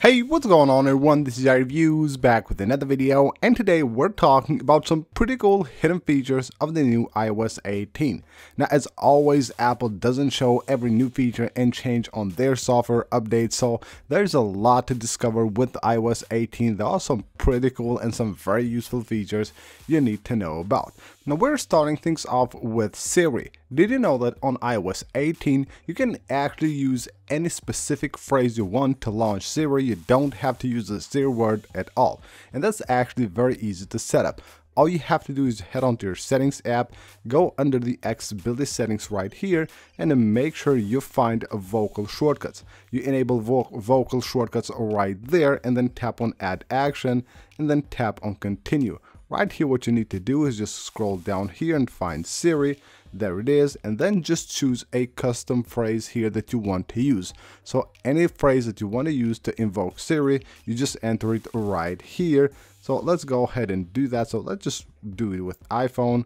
Hey, what's going on everyone, this is iReviews back with another video and today we're talking about some pretty cool hidden features of the new iOS 18. Now as always, Apple doesn't show every new feature and change on their software updates so there's a lot to discover with iOS 18. There are some pretty cool and some very useful features you need to know about. Now we're starting things off with Siri. Did you know that on iOS 18 you can actually use any specific phrase you want to launch Siri, you don't have to use the Siri word at all. And that's actually very easy to set up. All you have to do is head onto your settings app, go under the accessibility settings right here, and then make sure you find vocal shortcuts. You enable vo vocal shortcuts right there, and then tap on add action, and then tap on continue. Right here what you need to do is just scroll down here and find Siri, there it is, and then just choose a custom phrase here that you want to use. So any phrase that you want to use to invoke Siri, you just enter it right here. So let's go ahead and do that. So let's just do it with iPhone,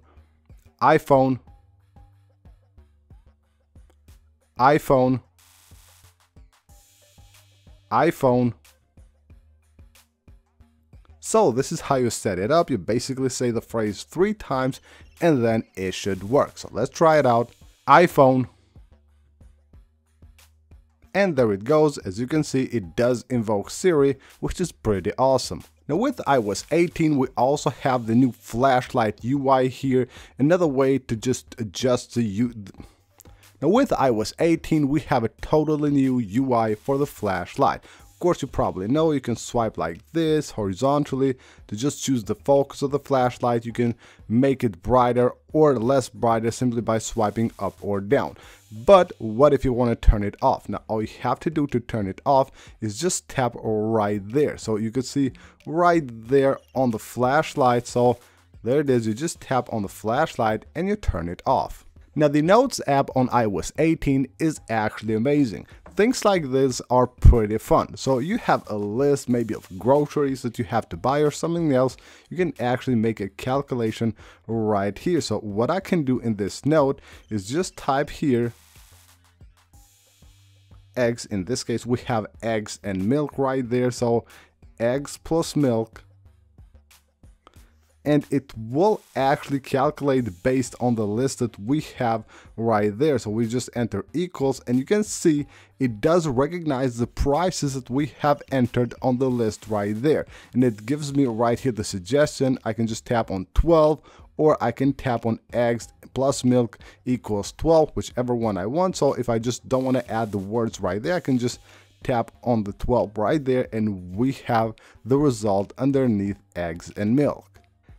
iPhone, iPhone, iPhone, so this is how you set it up. You basically say the phrase three times and then it should work. So let's try it out. iPhone. And there it goes. As you can see, it does invoke Siri, which is pretty awesome. Now with iOS 18, we also have the new flashlight UI here. Another way to just adjust the U now with iOS 18, we have a totally new UI for the flashlight course you probably know you can swipe like this horizontally to just choose the focus of the flashlight. You can make it brighter or less brighter simply by swiping up or down. But what if you want to turn it off? Now all you have to do to turn it off is just tap right there. So you can see right there on the flashlight. So there it is. You just tap on the flashlight and you turn it off. Now the Notes app on iOS 18 is actually amazing. Things like this are pretty fun. So you have a list maybe of groceries that you have to buy or something else. You can actually make a calculation right here. So what I can do in this note is just type here eggs. In this case, we have eggs and milk right there. So eggs plus milk and it will actually calculate based on the list that we have right there. So we just enter equals and you can see it does recognize the prices that we have entered on the list right there. And it gives me right here the suggestion. I can just tap on 12 or I can tap on eggs plus milk equals 12, whichever one I want. So if I just don't want to add the words right there, I can just tap on the 12 right there and we have the result underneath eggs and milk.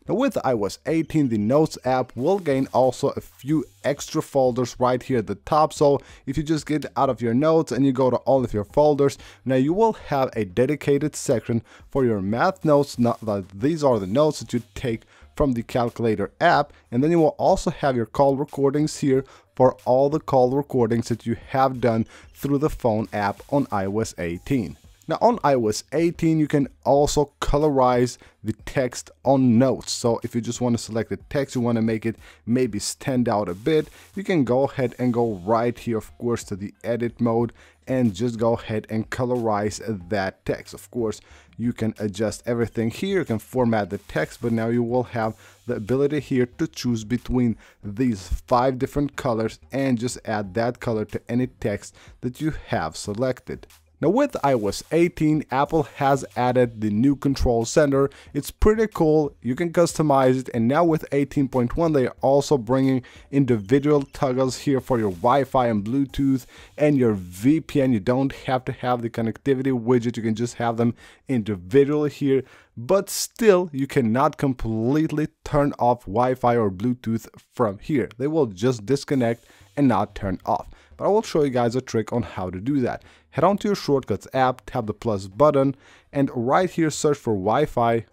Now with iOS 18, the Notes app will gain also a few extra folders right here at the top. So if you just get out of your notes and you go to all of your folders, now you will have a dedicated section for your math notes. Now these are the notes that you take from the calculator app. And then you will also have your call recordings here for all the call recordings that you have done through the phone app on iOS 18. Now on iOS 18, you can also colorize the text on notes. So if you just want to select the text, you want to make it maybe stand out a bit, you can go ahead and go right here, of course, to the edit mode and just go ahead and colorize that text. Of course, you can adjust everything here, you can format the text, but now you will have the ability here to choose between these five different colors and just add that color to any text that you have selected. Now with iOS 18, Apple has added the new control center. It's pretty cool, you can customize it and now with 18.1 they are also bringing individual toggles here for your Wi-Fi and Bluetooth and your VPN. You don't have to have the connectivity widget, you can just have them individually here but still you cannot completely turn off Wi-Fi or Bluetooth from here. They will just disconnect and not turn off. But I will show you guys a trick on how to do that head on to your Shortcuts app, tap the plus button, and right here search for Wi-Fi.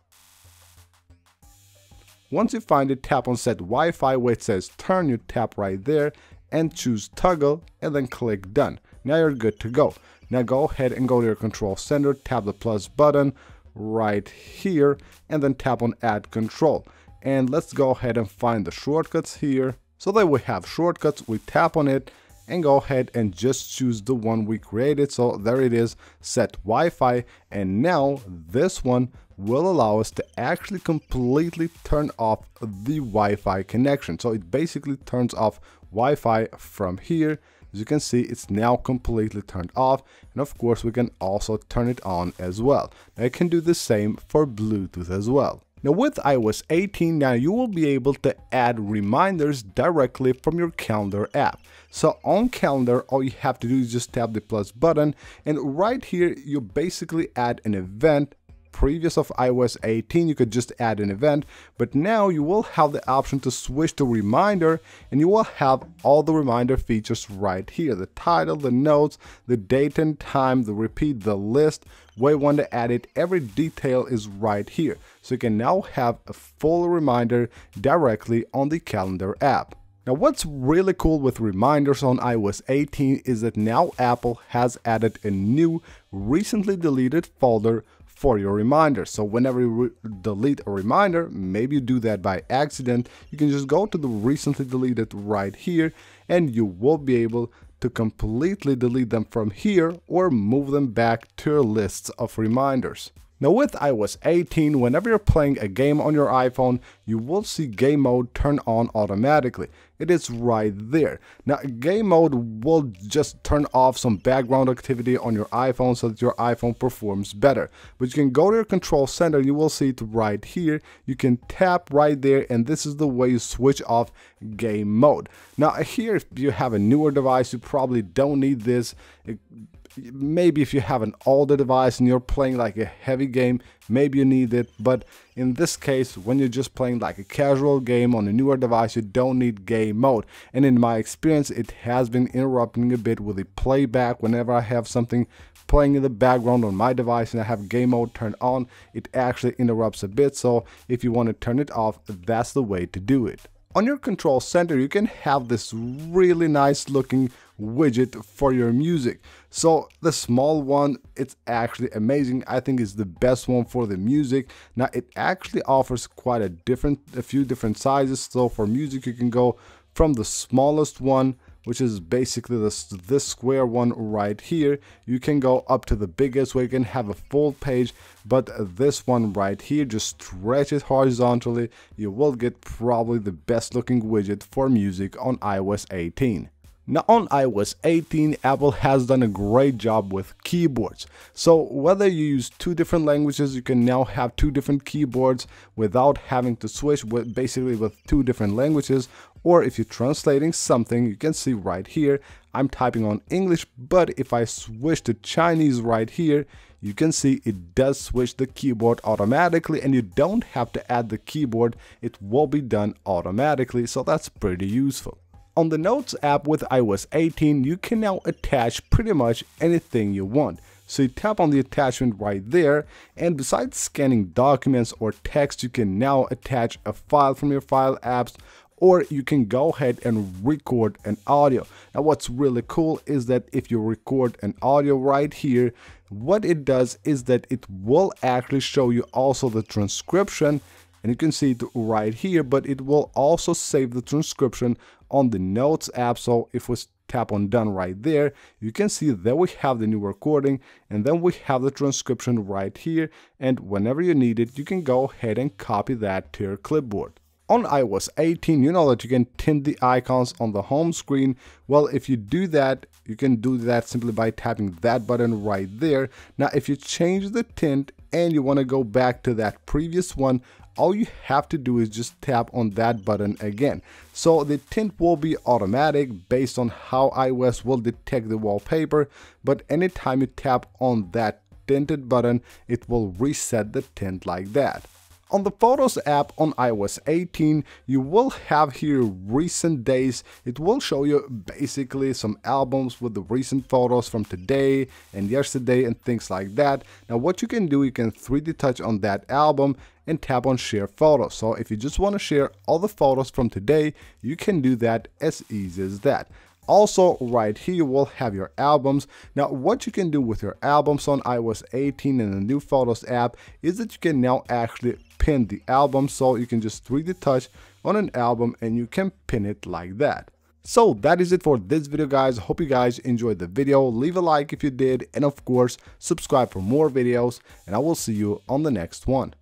Once you find it, tap on Set Wi-Fi where it says Turn, you tap right there and choose Toggle and then click Done. Now you're good to go. Now go ahead and go to your control center, tap the plus button right here and then tap on Add Control. And let's go ahead and find the shortcuts here. So that we have shortcuts, we tap on it and go ahead and just choose the one we created. So there it is, set Wi-Fi. And now this one will allow us to actually completely turn off the Wi-Fi connection. So it basically turns off Wi-Fi from here. As you can see, it's now completely turned off. And of course, we can also turn it on as well. Now, I can do the same for Bluetooth as well. Now with iOS 18 now you will be able to add reminders directly from your calendar app. So on calendar all you have to do is just tap the plus button and right here you basically add an event previous of iOS 18 you could just add an event but now you will have the option to switch to reminder and you will have all the reminder features right here. The title the notes the date and time the repeat the list. Where you want to add it every detail is right here. So you can now have a full reminder directly on the calendar app. Now what's really cool with reminders on iOS 18 is that now Apple has added a new recently deleted folder for your reminder. So whenever you delete a reminder, maybe you do that by accident, you can just go to the recently deleted right here and you will be able to completely delete them from here or move them back to your lists of reminders. Now with iOS 18, whenever you're playing a game on your iPhone, you will see game mode turn on automatically. It is right there. Now game mode will just turn off some background activity on your iPhone so that your iPhone performs better. But you can go to your control center, you will see it right here. You can tap right there and this is the way you switch off game mode. Now here if you have a newer device, you probably don't need this. It, maybe if you have an older device and you're playing like a heavy game maybe you need it. But in this case when you're just playing like a casual game on a newer device you don't need game mode. And in my experience it has been interrupting a bit with the playback. Whenever I have something playing in the background on my device and I have game mode turned on it actually interrupts a bit. So if you want to turn it off that's the way to do it. On your control center, you can have this really nice looking widget for your music. So the small one, it's actually amazing. I think it's the best one for the music. Now it actually offers quite a different, a few different sizes. So for music, you can go from the smallest one which is basically this, this square one right here. You can go up to the biggest where you can have a full page, but this one right here just stretch it horizontally. You will get probably the best looking widget for music on iOS 18. Now on iOS 18, Apple has done a great job with keyboards. So whether you use two different languages, you can now have two different keyboards without having to switch with basically with two different languages. Or if you're translating something, you can see right here, I'm typing on English, but if I switch to Chinese right here, you can see it does switch the keyboard automatically and you don't have to add the keyboard, it will be done automatically, so that's pretty useful. On the Notes app with iOS 18, you can now attach pretty much anything you want. So you tap on the attachment right there, and besides scanning documents or text, you can now attach a file from your file apps or you can go ahead and record an audio. Now what's really cool is that if you record an audio right here, what it does is that it will actually show you also the transcription and you can see it right here but it will also save the transcription on the notes app so if we tap on done right there you can see that we have the new recording and then we have the transcription right here and whenever you need it you can go ahead and copy that to your clipboard on iOS 18, you know that you can tint the icons on the home screen. Well, if you do that, you can do that simply by tapping that button right there. Now, if you change the tint and you want to go back to that previous one, all you have to do is just tap on that button again. So the tint will be automatic based on how iOS will detect the wallpaper, but anytime you tap on that tinted button, it will reset the tint like that. On the Photos app on iOS 18, you will have here recent days. It will show you basically some albums with the recent photos from today and yesterday and things like that. Now what you can do, you can 3D touch on that album and tap on share photos. So if you just want to share all the photos from today, you can do that as easy as that. Also, right here, you will have your albums. Now, what you can do with your albums on iOS 18 and the new Photos app is that you can now actually pin the album. So you can just 3D touch on an album and you can pin it like that. So that is it for this video guys. Hope you guys enjoyed the video. Leave a like if you did and of course subscribe for more videos and I will see you on the next one.